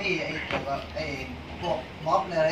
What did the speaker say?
นี่ไอ้พวกม็อบเลย